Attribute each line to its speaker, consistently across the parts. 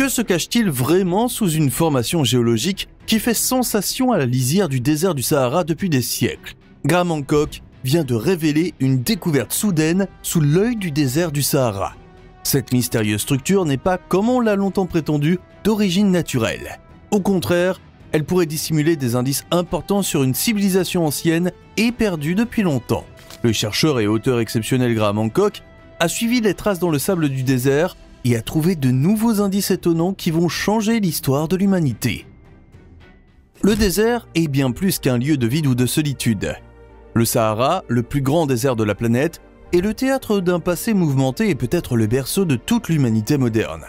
Speaker 1: Que se cache-t-il vraiment sous une formation géologique qui fait sensation à la lisière du désert du Sahara depuis des siècles? Graham Hancock vient de révéler une découverte soudaine sous l'œil du désert du Sahara. Cette mystérieuse structure n'est pas, comme on l'a longtemps prétendu, d'origine naturelle. Au contraire, elle pourrait dissimuler des indices importants sur une civilisation ancienne et perdue depuis longtemps. Le chercheur et auteur exceptionnel Graham Hancock a suivi les traces dans le sable du désert et a trouvé de nouveaux indices étonnants qui vont changer l'histoire de l'humanité. Le désert est bien plus qu'un lieu de vide ou de solitude. Le Sahara, le plus grand désert de la planète, est le théâtre d'un passé mouvementé et peut-être le berceau de toute l'humanité moderne.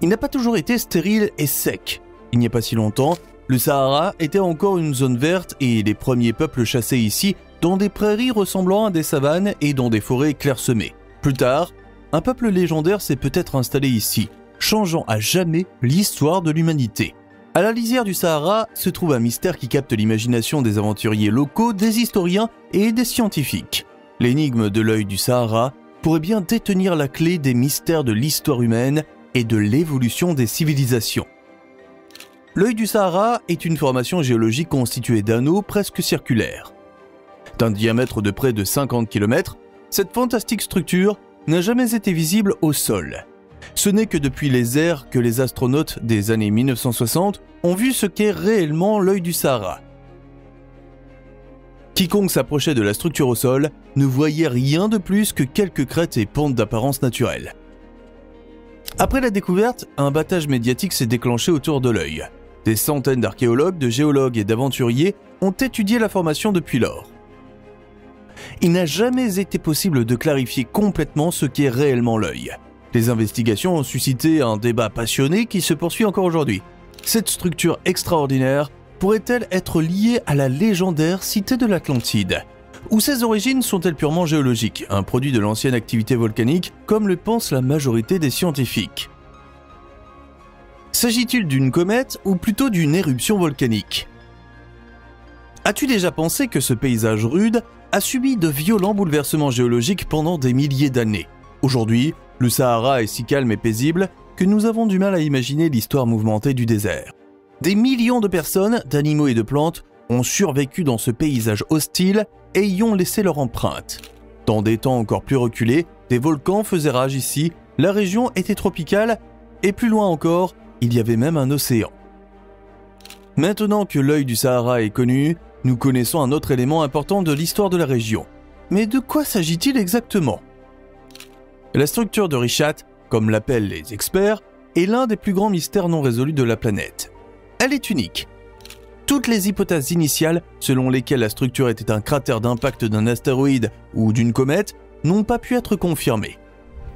Speaker 1: Il n'a pas toujours été stérile et sec. Il n'y a pas si longtemps, le Sahara était encore une zone verte et les premiers peuples chassaient ici dans des prairies ressemblant à des savanes et dans des forêts clairsemées. Plus tard, un peuple légendaire s'est peut-être installé ici, changeant à jamais l'histoire de l'humanité. À la lisière du Sahara se trouve un mystère qui capte l'imagination des aventuriers locaux, des historiens et des scientifiques. L'énigme de l'œil du Sahara pourrait bien détenir la clé des mystères de l'histoire humaine et de l'évolution des civilisations. L'œil du Sahara est une formation géologique constituée d'anneaux presque circulaires. D'un diamètre de près de 50 km, cette fantastique structure n'a jamais été visible au sol. Ce n'est que depuis les ères que les astronautes des années 1960 ont vu ce qu'est réellement l'œil du Sahara. Quiconque s'approchait de la structure au sol ne voyait rien de plus que quelques crêtes et pentes d'apparence naturelle. Après la découverte, un battage médiatique s'est déclenché autour de l'œil. Des centaines d'archéologues, de géologues et d'aventuriers ont étudié la formation depuis lors. Il n'a jamais été possible de clarifier complètement ce qu'est réellement l'œil. Les investigations ont suscité un débat passionné qui se poursuit encore aujourd'hui. Cette structure extraordinaire pourrait-elle être liée à la légendaire cité de l'Atlantide? Ou ses origines sont-elles purement géologiques, un produit de l'ancienne activité volcanique, comme le pense la majorité des scientifiques? S'agit-il d'une comète ou plutôt d'une éruption volcanique? As-tu déjà pensé que ce paysage rude a subi de violents bouleversements géologiques pendant des milliers d'années Aujourd'hui, le Sahara est si calme et paisible que nous avons du mal à imaginer l'histoire mouvementée du désert. Des millions de personnes, d'animaux et de plantes ont survécu dans ce paysage hostile et y ont laissé leur empreinte. Dans des temps encore plus reculés, des volcans faisaient rage ici, la région était tropicale et plus loin encore, il y avait même un océan. Maintenant que l'œil du Sahara est connu, nous connaissons un autre élément important de l'histoire de la région. Mais de quoi s'agit-il exactement? La structure de Richat, comme l'appellent les experts, est l'un des plus grands mystères non résolus de la planète. Elle est unique. Toutes les hypothèses initiales, selon lesquelles la structure était un cratère d'impact d'un astéroïde ou d'une comète, n'ont pas pu être confirmées.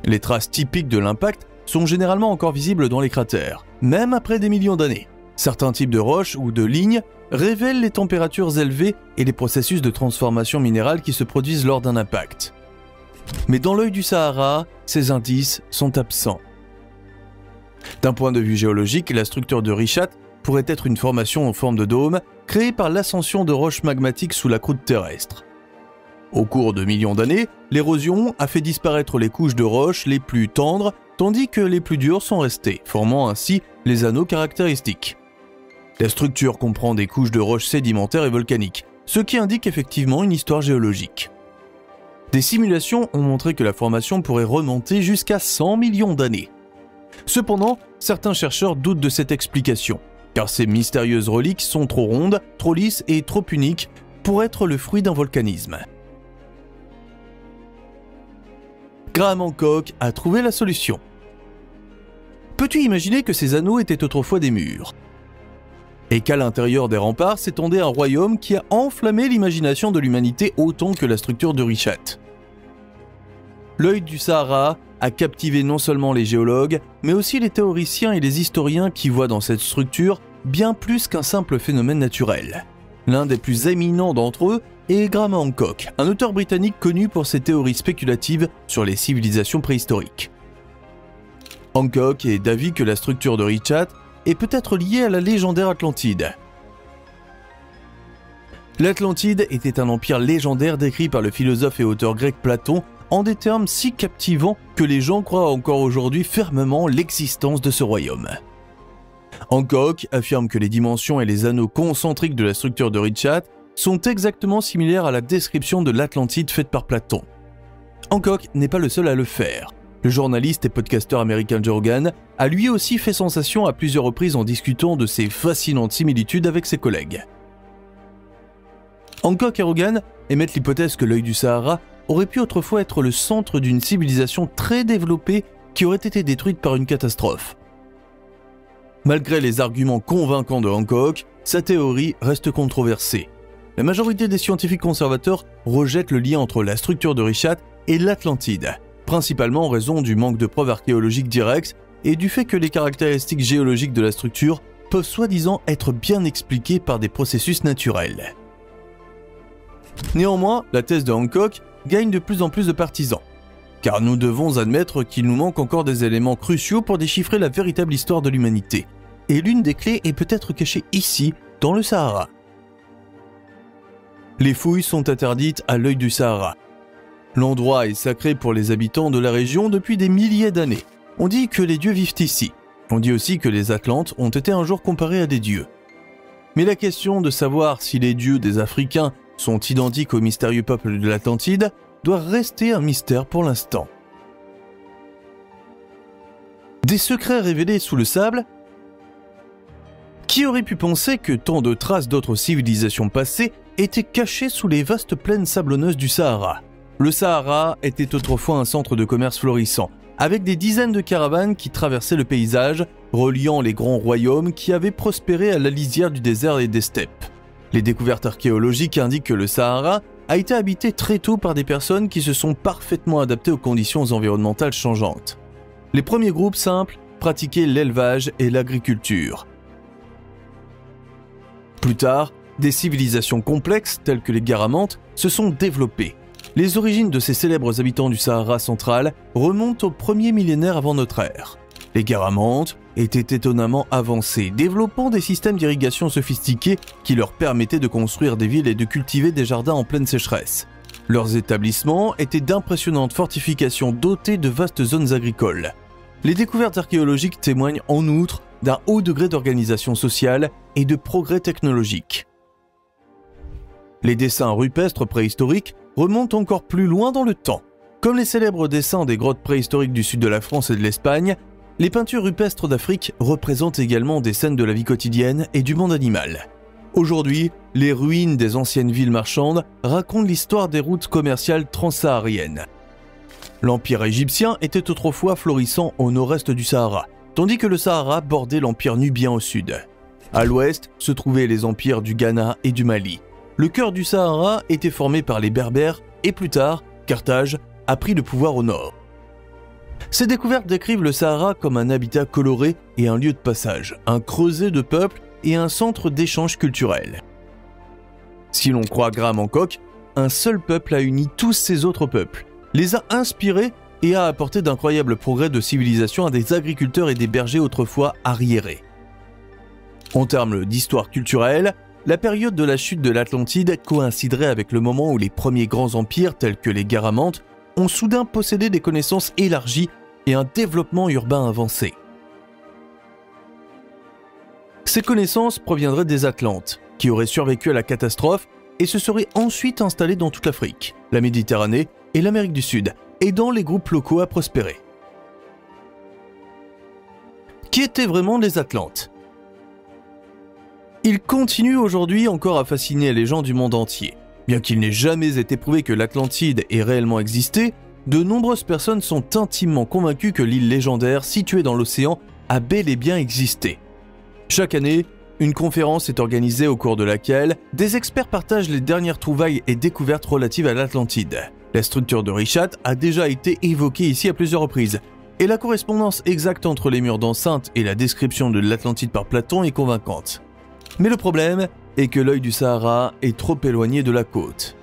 Speaker 1: Les traces typiques de l'impact sont généralement encore visibles dans les cratères, même après des millions d'années. Certains types de roches ou de lignes révèlent les températures élevées et les processus de transformation minérale qui se produisent lors d'un impact. Mais dans l'œil du Sahara, ces indices sont absents. D'un point de vue géologique, la structure de Richat pourrait être une formation en forme de dôme créée par l'ascension de roches magmatiques sous la croûte terrestre. Au cours de millions d'années, l'érosion a fait disparaître les couches de roches les plus tendres tandis que les plus dures sont restées, formant ainsi les anneaux caractéristiques. La structure comprend des couches de roches sédimentaires et volcaniques, ce qui indique effectivement une histoire géologique. Des simulations ont montré que la formation pourrait remonter jusqu'à 100 millions d'années. Cependant, certains chercheurs doutent de cette explication, car ces mystérieuses reliques sont trop rondes, trop lisses et trop uniques pour être le fruit d'un volcanisme. Graham Hancock a trouvé la solution. Peux-tu imaginer que ces anneaux étaient autrefois des murs? Et qu'à l'intérieur des remparts s'étendait un royaume qui a enflammé l'imagination de l'humanité autant que la structure de Richat. L'œil du Sahara a captivé non seulement les géologues, mais aussi les théoriciens et les historiens qui voient dans cette structure bien plus qu'un simple phénomène naturel. L'un des plus éminents d'entre eux est Graham Hancock, un auteur britannique connu pour ses théories spéculatives sur les civilisations préhistoriques. Hancock est d'avis que la structure de Richat est peut-être liée à la légendaire Atlantide. L'Atlantide était un empire légendaire décrit par le philosophe et auteur grec Platon en des termes si captivants que les gens croient encore aujourd'hui fermement l'existence de ce royaume. Hancock affirme que les dimensions et les anneaux concentriques de la structure de Richat sont exactement similaires à la description de l'Atlantide faite par Platon. Hancock n'est pas le seul à le faire. Le journaliste et podcasteur américain Joe a lui aussi fait sensation à plusieurs reprises en discutant de ses fascinantes similitudes avec ses collègues. Hancock et Rogan émettent l'hypothèse que l'œil du Sahara aurait pu autrefois être le centre d'une civilisation très développée qui aurait été détruite par une catastrophe. Malgré les arguments convaincants de Hancock, sa théorie reste controversée. La majorité des scientifiques conservateurs rejettent le lien entre la structure de Richat et l'Atlantide, principalement en raison du manque de preuves archéologiques directes et du fait que les caractéristiques géologiques de la structure peuvent soi-disant être bien expliquées par des processus naturels. Néanmoins, la thèse de Hancock gagne de plus en plus de partisans, car nous devons admettre qu'il nous manque encore des éléments cruciaux pour déchiffrer la véritable histoire de l'humanité. Et l'une des clés est peut-être cachée ici, dans le Sahara. Les fouilles sont interdites à l'œil du Sahara. L'endroit est sacré pour les habitants de la région depuis des milliers d'années. On dit que les dieux vivent ici. On dit aussi que les Atlantes ont été un jour comparés à des dieux. Mais la question de savoir si les dieux des Africains sont identiques au mystérieux peuple de l'Atlantide doit rester un mystère pour l'instant. Des secrets révélés sous le sable? Qui aurait pu penser que tant de traces d'autres civilisations passées étaient cachées sous les vastes plaines sablonneuses du Sahara? Le Sahara était autrefois un centre de commerce florissant, avec des dizaines de caravanes qui traversaient le paysage, reliant les grands royaumes qui avaient prospéré à la lisière du désert et des steppes. Les découvertes archéologiques indiquent que le Sahara a été habité très tôt par des personnes qui se sont parfaitement adaptées aux conditions environnementales changeantes. Les premiers groupes simples pratiquaient l'élevage et l'agriculture. Plus tard, des civilisations complexes telles que les Garamantes se sont développées. Les origines de ces célèbres habitants du Sahara central remontent au premier millénaire avant notre ère. Les Garamantes étaient étonnamment avancés, développant des systèmes d'irrigation sophistiqués qui leur permettaient de construire des villes et de cultiver des jardins en pleine sécheresse. Leurs établissements étaient d'impressionnantes fortifications dotées de vastes zones agricoles. Les découvertes archéologiques témoignent en outre d'un haut degré d'organisation sociale et de progrès technologiques. Les dessins rupestres préhistoriques remontent encore plus loin dans le temps. Comme les célèbres dessins des grottes préhistoriques du sud de la France et de l'Espagne, les peintures rupestres d'Afrique représentent également des scènes de la vie quotidienne et du monde animal. Aujourd'hui, les ruines des anciennes villes marchandes racontent l'histoire des routes commerciales transsahariennes. L'empire égyptien était autrefois florissant au nord-est du Sahara, tandis que le Sahara bordait l'empire nubien au sud. À l'ouest se trouvaient les empires du Ghana et du Mali. Le cœur du Sahara était formé par les Berbères et plus tard, Carthage a pris le pouvoir au nord. Ces découvertes décrivent le Sahara comme un habitat coloré et un lieu de passage, un creuset de peuples et un centre d'échange culturel. Si l'on croit Graham Hancock, un seul peuple a uni tous ces autres peuples, les a inspirés et a apporté d'incroyables progrès de civilisation à des agriculteurs et des bergers autrefois arriérés. En termes d'histoire culturelle, la période de la chute de l'Atlantide coïnciderait avec le moment où les premiers grands empires tels que les Garamantes ont soudain possédé des connaissances élargies et un développement urbain avancé. Ces connaissances proviendraient des Atlantes, qui auraient survécu à la catastrophe et se seraient ensuite installés dans toute l'Afrique, la Méditerranée et l'Amérique du Sud, aidant les groupes locaux à prospérer. Qui étaient vraiment les Atlantes? Ils continuent aujourd'hui encore à fasciner les gens du monde entier. Bien qu'il n'ait jamais été prouvé que l'Atlantide ait réellement existé, de nombreuses personnes sont intimement convaincues que l'île légendaire située dans l'océan a bel et bien existé. Chaque année, une conférence est organisée au cours de laquelle des experts partagent les dernières trouvailles et découvertes relatives à l'Atlantide. La structure de Richat a déjà été évoquée ici à plusieurs reprises, et la correspondance exacte entre les murs d'enceinte et la description de l'Atlantide par Platon est convaincante. Mais le problème est que l'œil du Sahara est trop éloigné de la côte.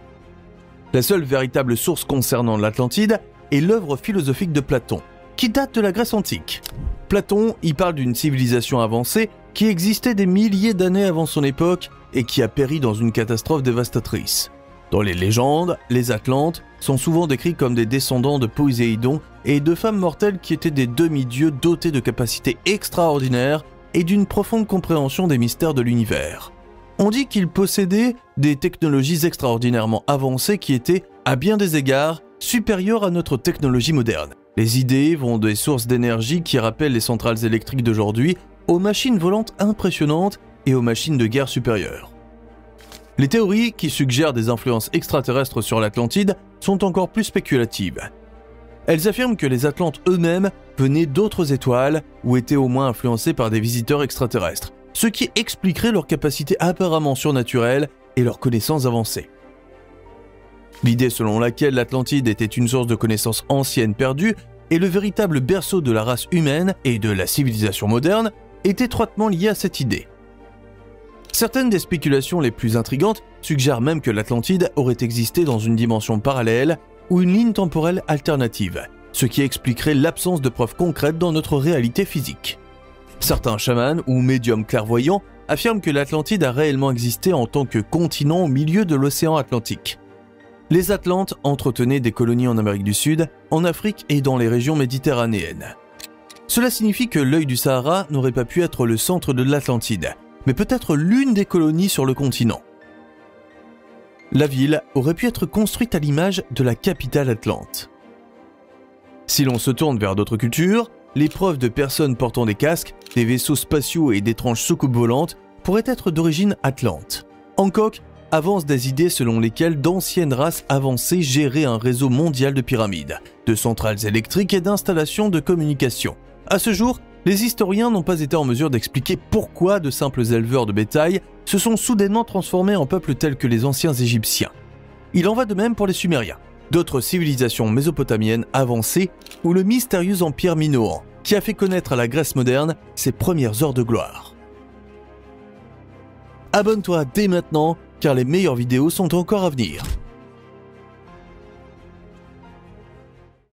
Speaker 1: La seule véritable source concernant l'Atlantide est l'œuvre philosophique de Platon, qui date de la Grèce antique. Platon y parle d'une civilisation avancée qui existait des milliers d'années avant son époque et qui a péri dans une catastrophe dévastatrice. Dans les légendes, les Atlantes sont souvent décrits comme des descendants de Poséidon et de femmes mortelles qui étaient des demi-dieux dotés de capacités extraordinaires et d'une profonde compréhension des mystères de l'univers. On dit qu'ils possédaient des technologies extraordinairement avancées qui étaient, à bien des égards, supérieures à notre technologie moderne. Les idées vont des sources d'énergie qui rappellent les centrales électriques d'aujourd'hui aux machines volantes impressionnantes et aux machines de guerre supérieures. Les théories qui suggèrent des influences extraterrestres sur l'Atlantide sont encore plus spéculatives. Elles affirment que les Atlantes eux-mêmes venaient d'autres étoiles ou étaient au moins influencés par des visiteurs extraterrestres, ce qui expliquerait leur capacité apparemment surnaturelle et leurs connaissances avancées. L'idée selon laquelle l'Atlantide était une source de connaissances anciennes perdues et le véritable berceau de la race humaine et de la civilisation moderne est étroitement liée à cette idée. Certaines des spéculations les plus intrigantes suggèrent même que l'Atlantide aurait existé dans une dimension parallèle ou une ligne temporelle alternative, ce qui expliquerait l'absence de preuves concrètes dans notre réalité physique. Certains chamans ou médiums clairvoyants affirment que l'Atlantide a réellement existé en tant que continent au milieu de l'océan Atlantique. Les Atlantes entretenaient des colonies en Amérique du Sud, en Afrique et dans les régions méditerranéennes. Cela signifie que l'œil du Sahara n'aurait pas pu être le centre de l'Atlantide, mais peut-être l'une des colonies sur le continent. La ville aurait pu être construite à l'image de la capitale atlante. Si l'on se tourne vers d'autres cultures, les preuves de personnes portant des casques, des vaisseaux spatiaux et d'étranges soucoupes volantes pourraient être d'origine atlante. Hancock avance des idées selon lesquelles d'anciennes races avancées géraient un réseau mondial de pyramides, de centrales électriques et d'installations de communication. À ce jour, les historiens n'ont pas été en mesure d'expliquer pourquoi de simples éleveurs de bétail se sont soudainement transformés en peuples tels que les anciens Égyptiens. Il en va de même pour les Sumériens, d'autres civilisations mésopotamiennes avancées ou le mystérieux empire minoan, qui a fait connaître à la Grèce moderne ses premières heures de gloire. Abonne-toi dès maintenant car les meilleures vidéos sont encore à venir.